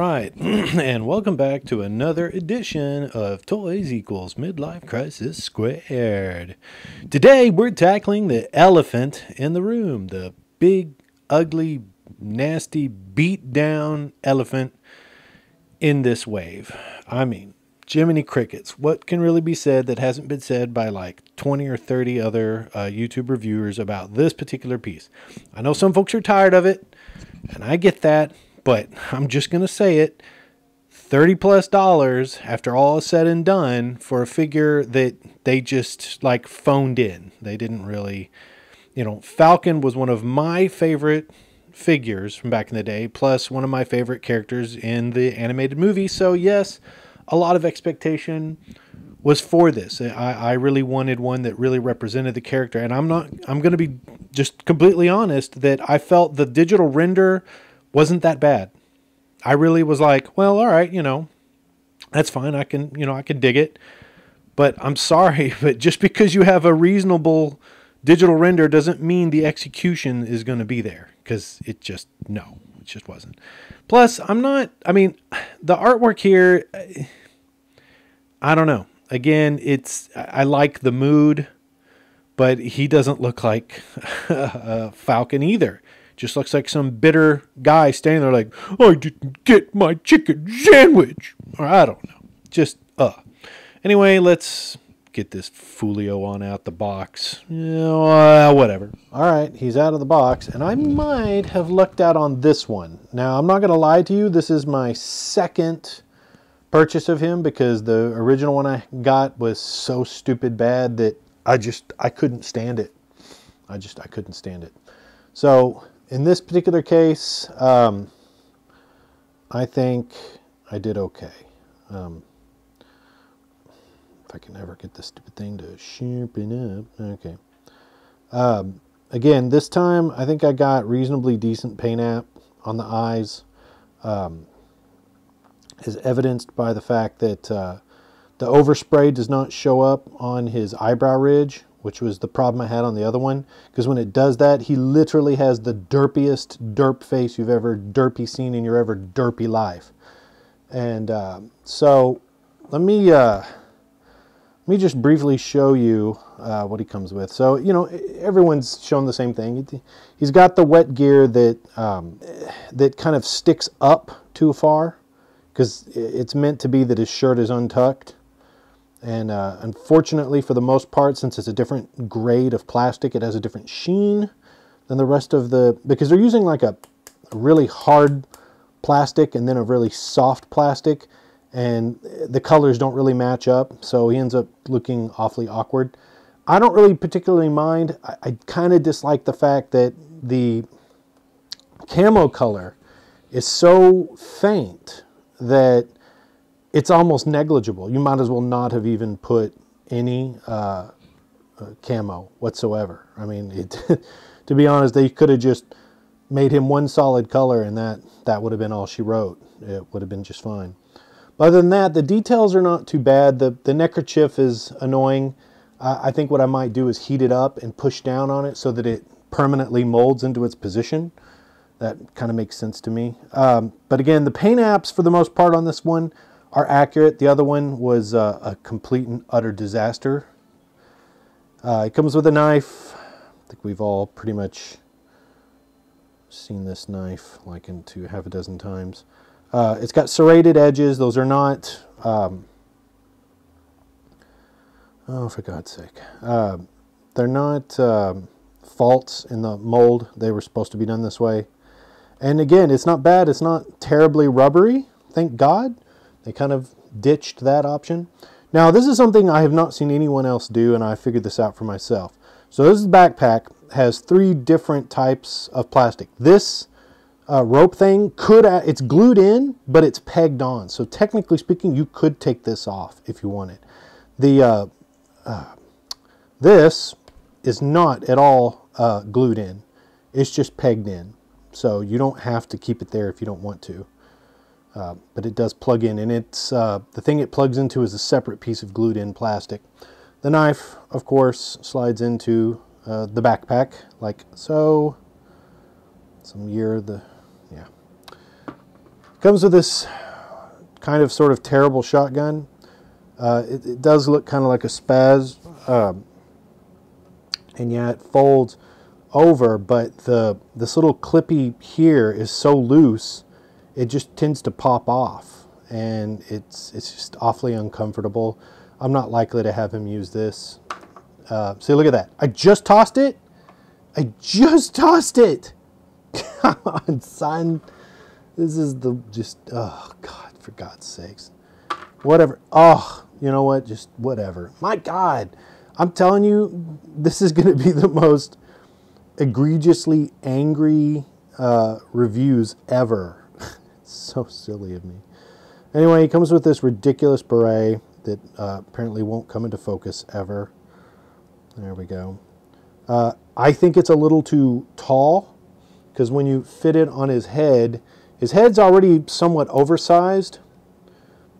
right, and welcome back to another edition of Toys Equals Midlife Crisis Squared. Today we're tackling the elephant in the room, the big, ugly, nasty, beat down elephant in this wave. I mean, Jiminy Crickets, what can really be said that hasn't been said by like 20 or 30 other uh, YouTube reviewers about this particular piece? I know some folks are tired of it, and I get that but I'm just going to say it 30 plus dollars after all is said and done for a figure that they just like phoned in. They didn't really, you know, Falcon was one of my favorite figures from back in the day, plus one of my favorite characters in the animated movie. So, yes, a lot of expectation was for this. I, I really wanted one that really represented the character. And I'm not, I'm going to be just completely honest that I felt the digital render wasn't that bad. I really was like, well, all right, you know, that's fine. I can, you know, I can dig it. But I'm sorry, but just because you have a reasonable digital render doesn't mean the execution is going to be there because it just, no, it just wasn't. Plus, I'm not, I mean, the artwork here, I don't know. Again, it's, I like the mood, but he doesn't look like a Falcon either. Just looks like some bitter guy standing there like, I didn't get my chicken sandwich. Or I don't know. Just, uh. Anyway, let's get this Foolio on out the box. Uh, whatever. All right, he's out of the box, and I might have lucked out on this one. Now, I'm not going to lie to you. This is my second purchase of him because the original one I got was so stupid bad that I just, I couldn't stand it. I just, I couldn't stand it. So in this particular case, um, I think I did okay. Um, if I can ever get this stupid thing to sharpen up. Okay. Um, again, this time I think I got reasonably decent paint app on the eyes. Um, is evidenced by the fact that uh, the overspray does not show up on his eyebrow ridge which was the problem I had on the other one. Because when it does that, he literally has the derpiest derp face you've ever derpy seen in your ever derpy life. And uh, so let me uh, let me just briefly show you uh, what he comes with. So you know everyone's shown the same thing. He's got the wet gear that um, that kind of sticks up too far because it's meant to be that his shirt is untucked and uh, unfortunately, for the most part, since it's a different grade of plastic, it has a different sheen than the rest of the, because they're using like a, really hard plastic and then a really soft plastic, and the colors don't really match up, so he ends up looking awfully awkward. I don't really particularly mind. I, I kind of dislike the fact that the camo color is so faint that it's almost negligible. You might as well not have even put any uh, uh, camo whatsoever. I mean, it, to be honest, they could have just made him one solid color and that, that would have been all she wrote. It would have been just fine. But other than that, the details are not too bad. The, the neckerchief is annoying. Uh, I think what I might do is heat it up and push down on it so that it permanently molds into its position. That kind of makes sense to me. Um, but again, the paint apps for the most part on this one are accurate. The other one was uh, a complete and utter disaster. Uh, it comes with a knife. I think we've all pretty much seen this knife like into half a dozen times. Uh, it's got serrated edges. Those are not, um, oh, for God's sake. Uh, they're not um, faults in the mold. They were supposed to be done this way. And again, it's not bad. It's not terribly rubbery, thank God. They kind of ditched that option. Now, this is something I have not seen anyone else do, and I figured this out for myself. So this backpack has three different types of plastic. This uh, rope thing could, it's glued in, but it's pegged on. So technically speaking, you could take this off if you wanted. The, uh, uh, this is not at all uh, glued in. It's just pegged in. So you don't have to keep it there if you don't want to. Uh, but it does plug in and it's uh, the thing it plugs into is a separate piece of glued in plastic. The knife of course slides into uh, the backpack like so. Some year the yeah. Comes with this kind of sort of terrible shotgun. Uh, it, it, does look kind of like a spaz, um, and yeah, it folds over, but the this little clippy here is so loose, it just tends to pop off, and it's it's just awfully uncomfortable. I'm not likely to have him use this. Uh, see, look at that. I just tossed it. I just tossed it. Come on, son. This is the just, oh, God, for God's sakes. Whatever. Oh, you know what? Just whatever. My God. I'm telling you, this is going to be the most egregiously angry uh, reviews ever. So silly of me. Anyway, he comes with this ridiculous beret that uh, apparently won't come into focus ever. There we go. Uh, I think it's a little too tall because when you fit it on his head, his head's already somewhat oversized,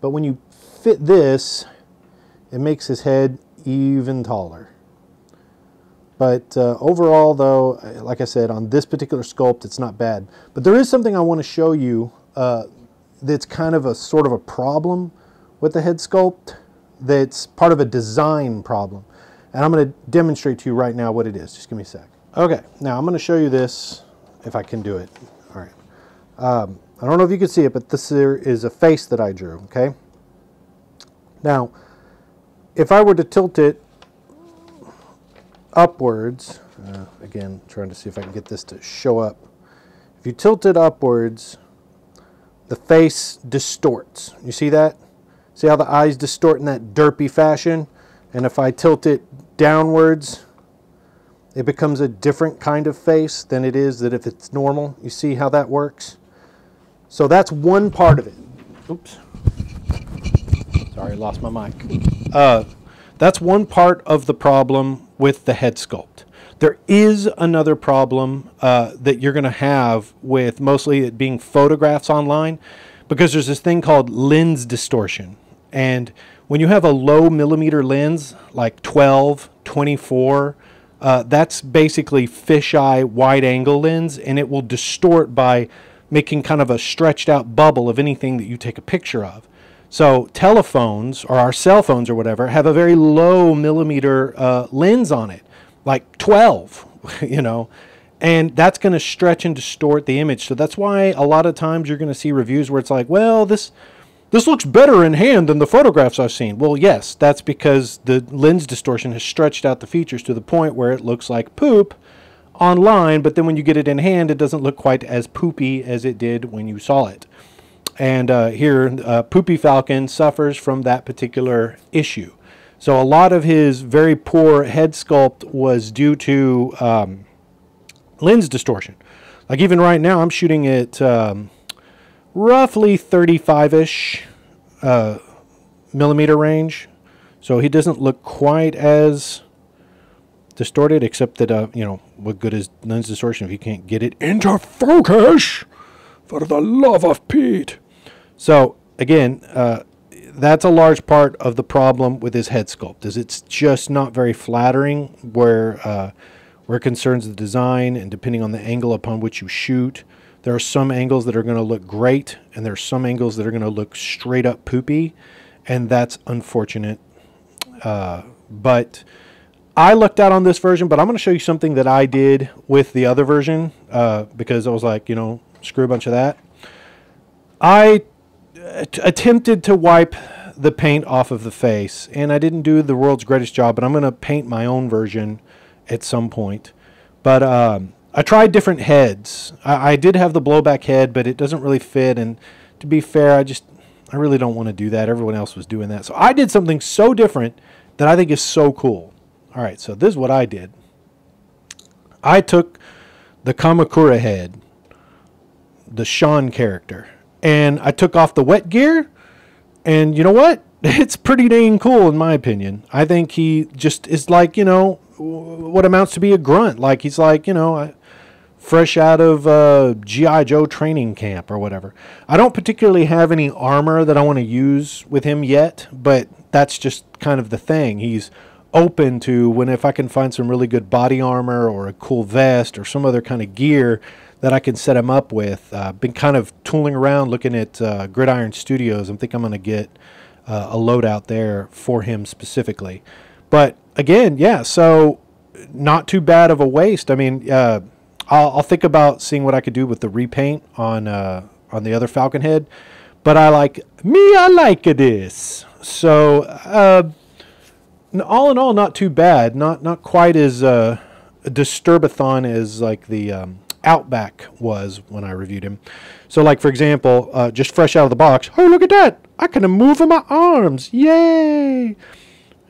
but when you fit this, it makes his head even taller. But uh, overall, though, like I said, on this particular sculpt, it's not bad. But there is something I want to show you uh, that's kind of a sort of a problem with the head sculpt that's part of a design problem. And I'm going to demonstrate to you right now what it is. Just give me a sec. Okay, now I'm going to show you this if I can do it. All right. Um, I don't know if you can see it, but this is a face that I drew, okay? Now, if I were to tilt it upwards, uh, again, trying to see if I can get this to show up. If you tilt it upwards, the face distorts. You see that? See how the eyes distort in that derpy fashion? And if I tilt it downwards, it becomes a different kind of face than it is that if it's normal. You see how that works? So that's one part of it. Oops. Sorry, I lost my mic. Uh, that's one part of the problem with the head sculpt. There is another problem uh, that you're going to have with mostly it being photographs online because there's this thing called lens distortion. And when you have a low millimeter lens, like 12, 24, uh, that's basically fisheye wide angle lens, and it will distort by making kind of a stretched out bubble of anything that you take a picture of. So telephones or our cell phones or whatever have a very low millimeter uh, lens on it, like 12, you know, and that's going to stretch and distort the image. So that's why a lot of times you're going to see reviews where it's like, well, this this looks better in hand than the photographs I've seen. Well, yes, that's because the lens distortion has stretched out the features to the point where it looks like poop online, but then when you get it in hand, it doesn't look quite as poopy as it did when you saw it. And uh, here, uh, Poopy Falcon suffers from that particular issue. So a lot of his very poor head sculpt was due to um, lens distortion. Like even right now, I'm shooting at um, roughly 35-ish uh, millimeter range. So he doesn't look quite as distorted, except that, uh, you know, what good is lens distortion if you can't get it into focus? For the love of Pete. So, again, uh, that's a large part of the problem with his head sculpt, is it's just not very flattering where, uh, where concerns the design and depending on the angle upon which you shoot. There are some angles that are going to look great, and there are some angles that are going to look straight up poopy, and that's unfortunate. Uh, but I looked out on this version, but I'm going to show you something that I did with the other version uh, because I was like, you know, screw a bunch of that. I attempted to wipe the paint off of the face, and I didn't do the world's greatest job, but I'm going to paint my own version at some point. But um, I tried different heads. I, I did have the blowback head, but it doesn't really fit. And to be fair, I just, I really don't want to do that. Everyone else was doing that. So I did something so different that I think is so cool. All right, so this is what I did. I took the Kamakura head, the Sean character, and I took off the wet gear. And you know what? It's pretty dang cool, in my opinion. I think he just is like, you know, what amounts to be a grunt. Like he's like, you know, fresh out of uh, GI Joe training camp or whatever. I don't particularly have any armor that I want to use with him yet, but that's just kind of the thing. He's open to when if I can find some really good body armor or a cool vest or some other kind of gear that I can set him up with. Uh, been kind of tooling around looking at uh, Gridiron Studios. I think I'm going to get uh, a loadout there for him specifically. But again, yeah, so not too bad of a waste. I mean, uh, I'll, I'll, think about seeing what I could do with the repaint on uh, on the other Falcon head. But I like me. I like this. So uh, all in all, not too bad. Not not quite as disturbathon as like the um, Outback was when I reviewed him. So, like for example, uh, just fresh out of the box. Oh, look at that! I can move my arms. Yay!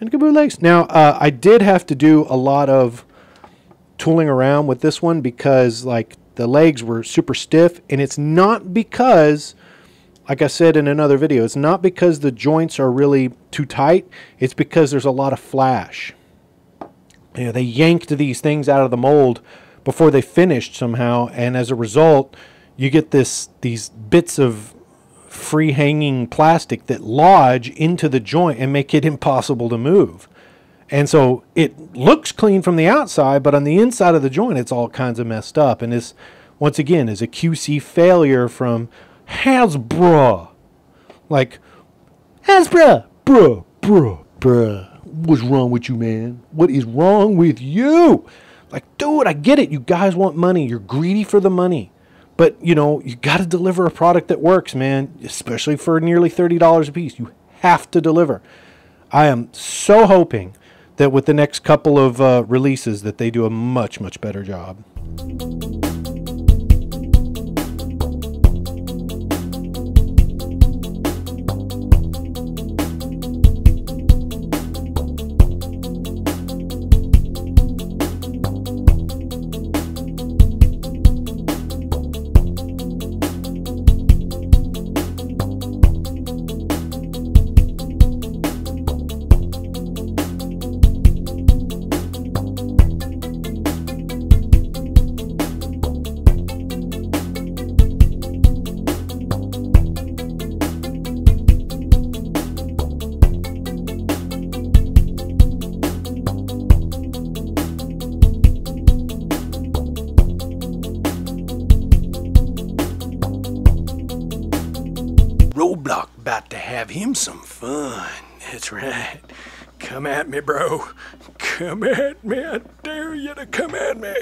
And good legs. Now, uh, I did have to do a lot of tooling around with this one because like the legs were super stiff, and it's not because like I said in another video, it's not because the joints are really too tight, it's because there's a lot of flash. You know, they yanked these things out of the mold before they finished somehow, and as a result, you get this these bits of free hanging plastic that lodge into the joint and make it impossible to move. And so it looks clean from the outside, but on the inside of the joint, it's all kinds of messed up. And this, once again, is a QC failure from Hasbro. Like, Hasbro, bruh, bruh, bruh. What's wrong with you, man? What is wrong with you? Like, dude, I get it. You guys want money. You're greedy for the money. But, you know, you got to deliver a product that works, man, especially for nearly $30 a piece. You have to deliver. I am so hoping that with the next couple of uh, releases that they do a much, much better job. Have him some fun. That's right. Come at me, bro. Come at me. I dare you to come at me.